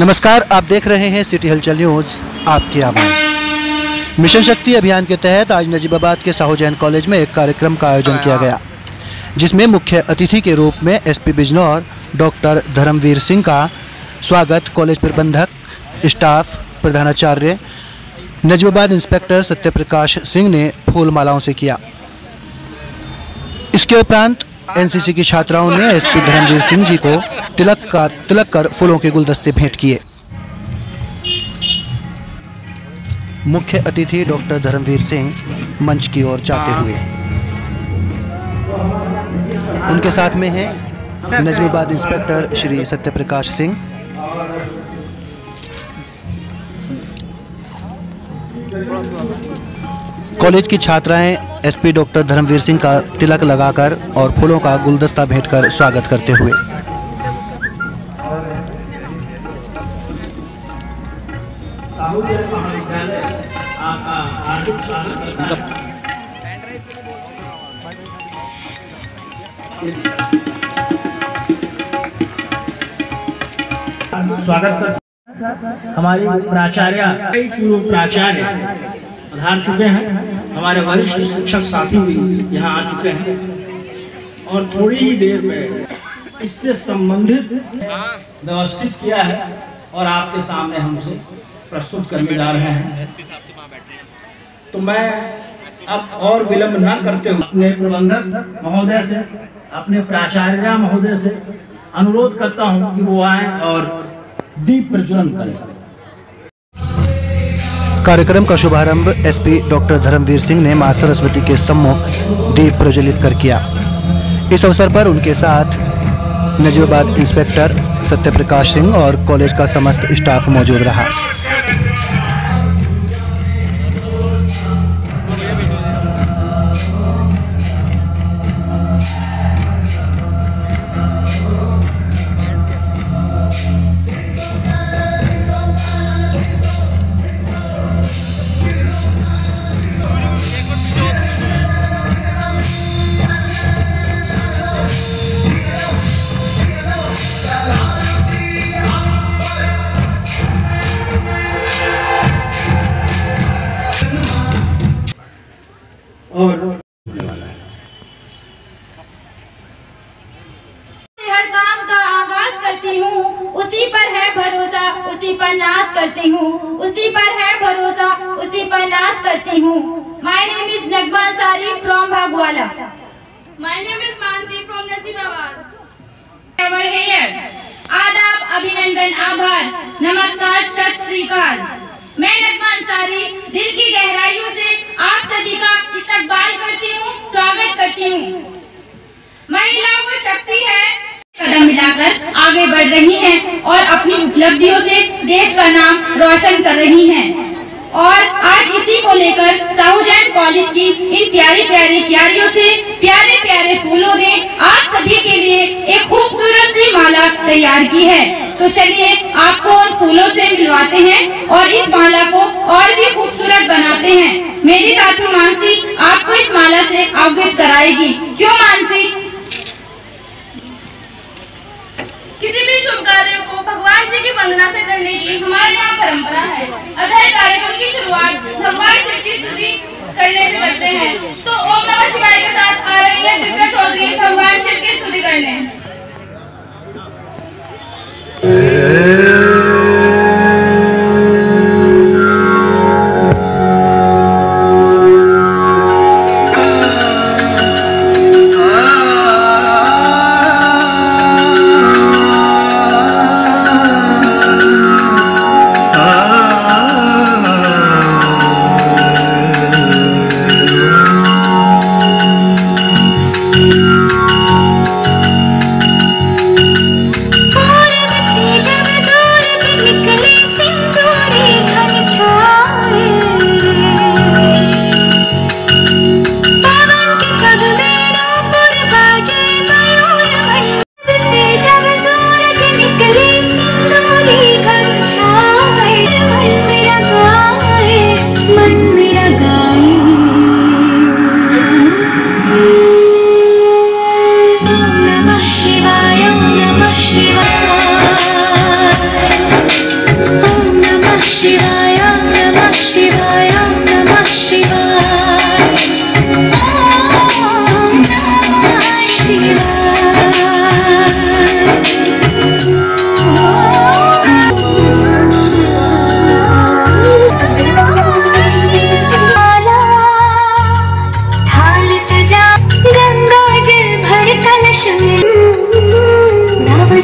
नमस्कार, आप देख रहे हैं सिटी हलचल न्यूज़, आपकी आवाज़। मिशन शक्ति अभियान के तहत आज नजीबाबाद के साहू जैन कॉलेज में एक कार्यक्रम का आयोजन किया गया, जिसमें मुख्य अतिथि के रूप में एसपी बिजनौर, डॉक्टर धर्मवीर सिंह का स्वागत, कॉलेज प्रबंधक, स्टाफ, प्रधानाचार्य, नजीबाबाद इंस्पेक्टर सत्यप्रकाश सिंह ने फूल मालाओं से किया। इसके उपरांत एनसीसी की छात्राओं ने एसपी धर्मवीर सिंह जी को तिलक का तिलक कर फूलों के गुलदस्ते भेंट किए। मुख्य अतिथि डॉक्टर धर्मवीर सिंह मंच की ओर जाते हुए। उनके साथ में हैं नजमीबाद इंस्पेक्टर श्री सत्यप्रकाश सिंह। कॉलेज की छात्राएँ एसपी डॉक्टर धर्मवीर सिंह का तिलक लगाकर और फूलों का गुलदस्ता भेंट कर स्वागत करते हुए। स्वागत कर हमारी प्राचार्य पूर्व प्राचार्य, पधार चुके हैं। हमारे वरिष्ठ शिक्षक साथी भी यहाँ आ चुके हैं। और थोड़ी ही देर में इससे संबंधित व्यवस्थित किया है और आपके सामने हमसे प्रस्तुत करने जा रहे हैं। तो मैं अब और विलंब न करते हुए अपने प्रबंधक महोदय से, अपने प्राचार्य महोदय से अनुरोध करता हूँ कि वो आए और दीप प्रज्वलन करें। कार्यक्रम का शुभारंभ एसपी डॉक्टर धर्मवीर सिंह ने माँ सरस्वती के सम्मुख दीप प्रज्वलित कर किया। इस अवसर पर उनके साथ नजीबाबाद इंस्पेक्टर सत्यप्रकाश सिंह और कॉलेज का समस्त स्टाफ मौजूद रहा। और हर काम का आगाज़ करती हूँ उसी पर है भरोसा उसी पर नाश करती हूँ। उसी पर है भरोसा उसी पर नाश करती हूँ। माय नेम इज़ नगमा सारी from Bhagwala My name is Mansi from Nasibabad. Over here. आदाब अभिनंदन आभार नमस्कार सत श्रीकाल मैं नगमा अंसारी दिल की गहराइयों से आप सभी का इस्तकबाल करती हूँ, स्वागत करती हूँ। महिला, वो शक्ति है। कदम मिलाकर आगे बढ़ रही हैं और अपनी उपलब्धियों से देश का नाम रोशन कर रही हैं। और आज इसी को लेकर साहूजैन कॉलेज की इन प्यारी प्यारी क्यारियों से प्यारे प्यारे फूलों ने आप सभी के लिए एक खूबसूरत सी माला तैयार की है। तो चलिए आपको उन फूलों से मिलवाते हैं और इस माला को और भी खूबसूरत बनाते हैं। मेरी साथी माला से अवगत कराएगी क्यों मानसी? किसी भी शुभ कार्य को भगवान जी की वंदना से करने की हमारे यहाँ परंपरा है। अतः कार्यक्रम की शुरुआत भगवान शिव की स्तुति करने से करते हैं तो ओम नमः शिवाय के साथ आ रही है दिव्या चौधरी भगवान शिव की स्तुति करने।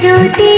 জ্যোতি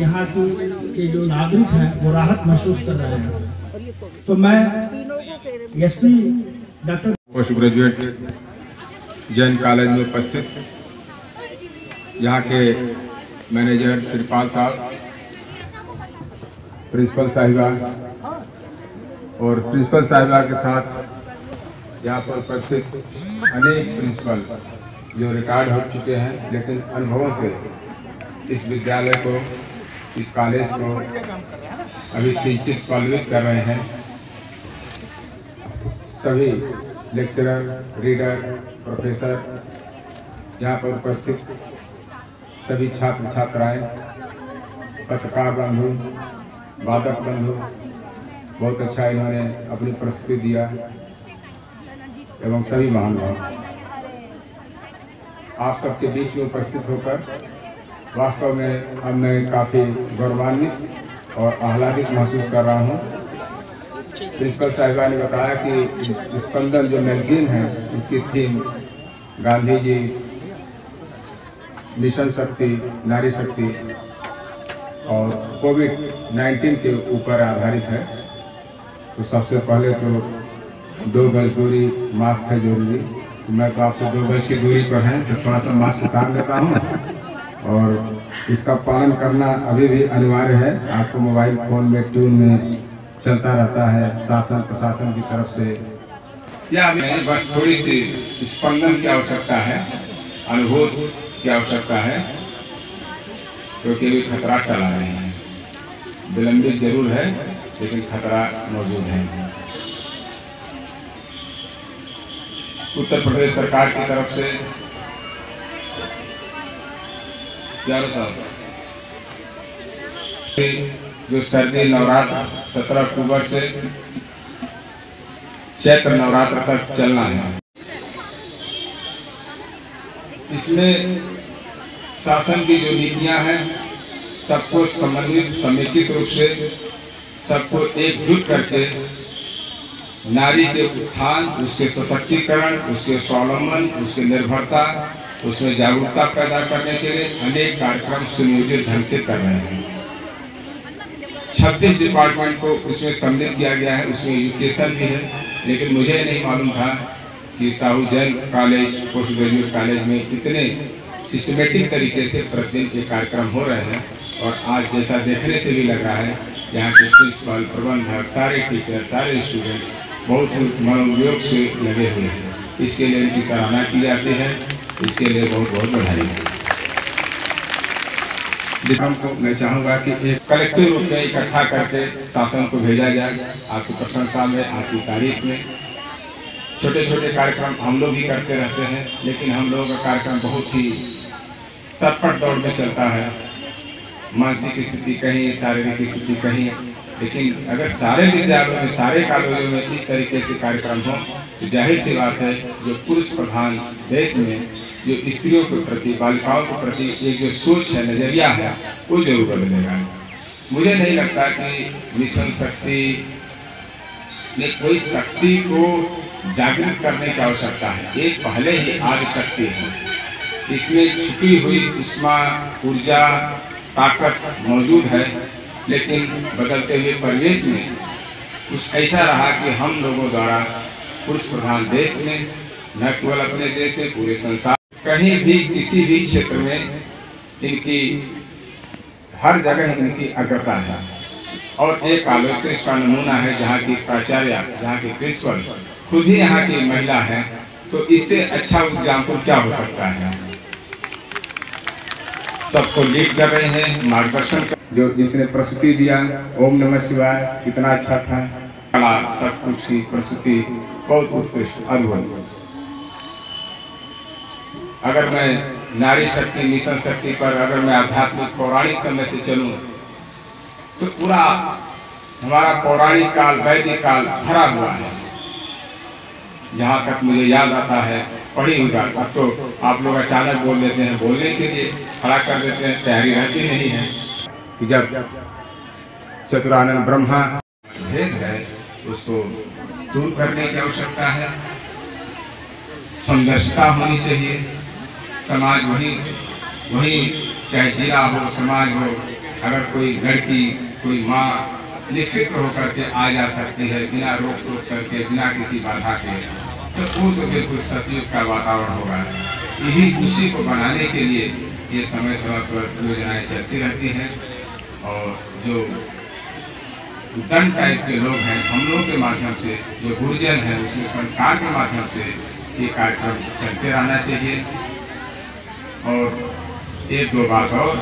यहाँ के जो नागरिक हैं, वो राहत महसूस कर रहे हैं। तो मैं S doctor post graduate Jain college में उपस्थित। यहाँ के मैनेजर श्रीपाल साहब, प्रिंसिपल साहिबा और प्रिंसिपल साहिबा के साथ यहाँ पर उपस्थित अनेक प्रिंसिपल जो रिकॉर्ड हो चुके हैं, लेकिन अनुभवों से इस विद्यालय को, इस कॉलेज को अभी सिंचित पल्वित कर रहे हैं। सभी लेक्चरर, रीडर, प्रोफेसर यहाँ पर उपस्थित सभी छात्र छात्राएँ पत्रकार बंधु, वादक बंधु, बहुत अच्छा इन्होंने अपनी प्रस्तुति दिया। एवं सभी महानुभाव। आप सबके बीच में उपस्थित होकर वास्तव में अब मैं काफ़ी गौरवान्वित और आह्लादित महसूस कर रहा हूँ। प्रिंसिपल साहिबा ने बताया कि स्पंदन जो मैगजीन है इसकी थीम गांधी जी मिशन शक्ति नारी शक्ति और कोविड 19 के ऊपर आधारित है। तो सबसे पहले तो दो गज दूरी मास्क है ज़रूरी। मैं तो आपसे दो गज की दूरी पर हैं तो थोड़ा सा मास्क उतार लेता हूँ। और इसका पालन करना अभी भी अनिवार्य है। आपको मोबाइल फ़ोन में ट्यून में चलता रहता है, शासन, प्रशासन की तरफ़ से। या नहीं, बस थोड़ी सी स्पंदन की आवश्यकता है, अनुभूत की आवश्यकता है, क्योंकि अभी खतरा टला रहे हैं। विलंबित ज़रूर है, लेकिन खतरा मौजूद है। उत्तर प्रदेश सरकार की तरफ़ से। साहब। जो सर्दी नवरात्र सत्रह अक्टूबर से चैत्र नवरात्र तक चलना है। इसमें शासन की जो नीतियाँ हैं, सबको समन्वित समेकित रूप से सबको एकजुट करके नारी के उत्थान, उसके सशक्तिकरण, उसके स्वावलंबन, उसके निर्भरता, उसमें जागरूकता पैदा करने के लिए अनेक कार्यक्रम सुनियोजित ढंग से कर रहे हैं। छब्बीस डिपार्टमेंट को उसमें सम्मिलित किया गया है, उसमें एजुकेशन भी है, लेकिन मुझे नहीं मालूम था कि Sahu Jain college post graduate college में इतने सिस्टमेटिक तरीके से प्रतिदिन के कार्यक्रम हो रहे हैं और आज जैसा देखने से भी लग रहा है, यहाँ के प्रिंसिपल प्रबंधक, सारे टीचर सारे स्टूडेंट्स बहुत मनोयोग से लगे हुए हैं। इसके लिए इनकी सराहना की जाती है। इसके लिए बहुत बहुत बधाई। है मैं चाहूँगा कि एक कलेक्टिव रूप में इकट्ठा करके शासन को भेजा जाए। आपकी प्रशंसा में, आपकी तारीफ़ में। छोटे छोटे कार्यक्रम हम लोग भी करते रहते हैं, लेकिन हम लोगों का कार्यक्रम बहुत ही सटपट दौड़ में चलता है। मानसिक स्थिति कहीं, शारीरिक स्थिति कहीं लेकिन अगर सारे विद्यालयों में, सारे कॉलेजों में इस तरीके से कार्यक्रम हो तो ज़ाहिर सी बात है जो पुरुष प्रधान देश में, जो स्त्रियों के प्रति, बालिकाओं के प्रति एक जो सोच है, नज़रिया है, वो ज़रूर बदलेगा। मुझे नहीं लगता कि मिशन शक्ति में कोई शक्ति को जागृत करने की आवश्यकता है। एक पहले ही आदि शक्ति है। इसमें छुपी हुई उष्मा ऊर्जा, ताकत मौजूद है। लेकिन बदलते हुए परिवेश में कुछ ऐसा रहा कि हम लोगों द्वारा पुरुष प्रधान देश में, न केवल अपने देश में, पूरे संसार कहीं भी किसी भी क्षेत्र में इनकी, हर जगह इनकी अग्रता है। और एक कॉलेज का इसका नमूना है, जहाँ की प्राचार्य, जहाँ की प्रिंसिपल खुद ही यहाँ की महिला है तो इससे अच्छा एग्ज़ाम्पल क्या हो सकता है? सबको लीड कर रहे हैं, मार्गदर्शन कर जो जिसने प्रस्तुति दिया, ओम नमः शिवाय, कितना अच्छा था। कला, सब कुछ की प्रस्तुति बहुत उत्कृष्ट, अद्भुत। अगर मैं नारी शक्ति, मिशन शक्ति पर अगर मैं आध्यात्मिक, पौराणिक समय से चलूँ तो पूरा हमारा पौराणिक काल, वैदिक काल भरा हुआ है। जहाँ तक मुझे याद आता है, पढ़ी हुई बात। अब तो आप लोग अचानक बोल देते हैं, बोलने के लिए खड़ा कर देते हैं, तैयारी रहती नहीं है। कि जब चतुरानंद ब्रह्मा भेद है, उसको दूर करने की आवश्यकता है। संघर्षता होनी चाहिए। समाज वही वही चाहे जिला हो, समाज हो, अगर कोई लड़की, कोई माँ निफिक्र होकर के आ जा सकती है, बिना रोक टोक करके, बिना किसी बाधा के तो वो तो बिल्कुल सतयुग का वातावरण होगा। यही उसी को बनाने के लिए ये समय समय पर योजनाएँ चलती रहती हैं। और जो दंड टाइप के लोग हैं, हम लोग के माध्यम से, जो गुरुजन हैं, उसमें संस्कार के माध्यम से ये कार्यक्रम चलते रहना चाहिए। और एक दो बात और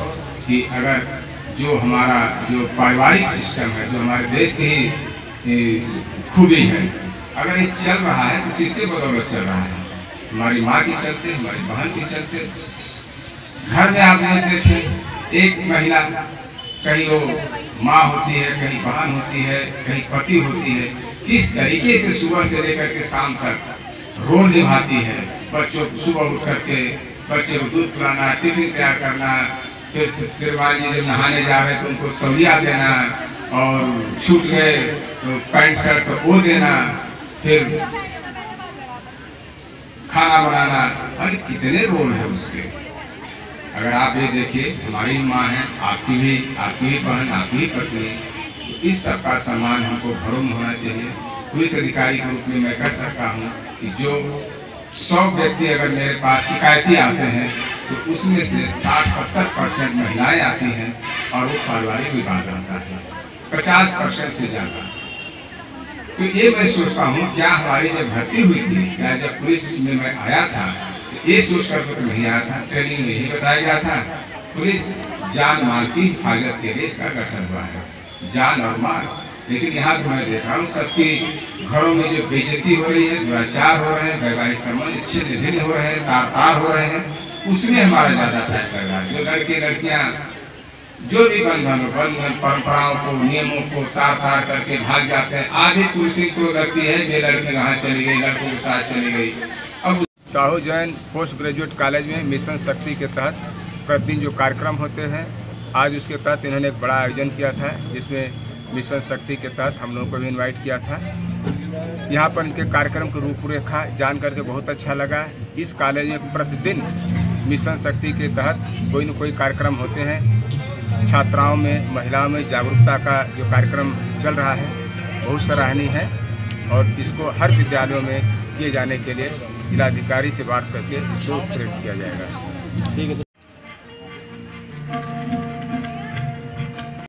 कि अगर जो हमारा जो पारिवारिक सिस्टम है, जो हमारे देश की खूबी है, अगर ये चल रहा है तो किसके बदौलत चल रहा है? हमारी माँ के चलते, हमारी बहन के चलते। घर में आप नहीं देखे, एक महिला कहीं वो माँ होती है कहीं बहन होती है कहीं पति होती है, किस तरीके से सुबह से लेकर के शाम तक रोल निभाती है? बच्चों को सुबह उठ करके, बच्चे को दूध पिलाना, टिफ़िन तैयार करना, फिर शेरवानी जब नहाने जा रहे तो उनको तौलिया देना और छूट गए तो पैंट, शर्ट तो वो देना, फिर खाना बनाना। अरे कितने रोल है उसके। अगर आप ये देखिए, हमारी माँ है, आपकी भी आपकी भी बहन, आपकी भी पत्नी तो इस सबका सम्मान हमको भरोम होना चाहिए। पुलिस अधिकारी के रूप में मैं कह सकता हूँ कि जो सौ व्यक्ति अगर मेरे पास शिकायती आते हैं तो उसमें से 60-70 परसेंट महिलाएँ आती हैं और वो पारिवारिक विवाद रहता है। 50 परसेंट से ज़्यादा। तो ये मैं सोचता हूँ, क्या हमारी जब भर्ती हुई थी? क्या जब पुलिस में मैं आया था ये सोच कर तो नहीं आया था, ट्रेनिंग में यही बताया गया था। पुलिस जान माल की हिफाजत के लिए इसका गठन हुआ है। जान और माल, लेकिन यहाँ तो मैं देख रहा हूँ, सबकी घरों में जो बेइज्जती हो रही है, दुराचार हो रहे हैं, वैवाहिक संबंध छिन्न भिन्न हो रहे हैं तार तार हो रहे हैं, उसमें हमारा ज़्यादा पैर लग रहा है। जो लड़के, लड़कियाँ, जो भी बंधन हो, बंधन, परंपराओं को, नियमों को तार तार करके भाग जाते हैं आधी कुर्सी तो लगती है, ये लड़की वहाँ चली गई, लड़कों के साथ चली गई। Sahu Jain post graduate college में मिशन शक्ति के तहत प्रतिदिन जो कार्यक्रम होते हैं, आज उसके तहत इन्होंने एक बड़ा आयोजन किया था, जिसमें मिशन शक्ति के तहत हम लोगों को भी इनवाइट किया था। यहाँ पर इनके कार्यक्रम की रूपरेखा जान करके बहुत अच्छा लगा। इस कॉलेज में प्रतिदिन मिशन शक्ति के तहत कोई न कोई कार्यक्रम होते हैं। छात्राओं में, महिलाओं में जागरूकता का जो कार्यक्रम चल रहा है, बहुत सराहनीय है और इसको हर विद्यालयों में किए जाने के लिए जिलाधिकारी से बात करके इसको प्रेरित किया जाएगा।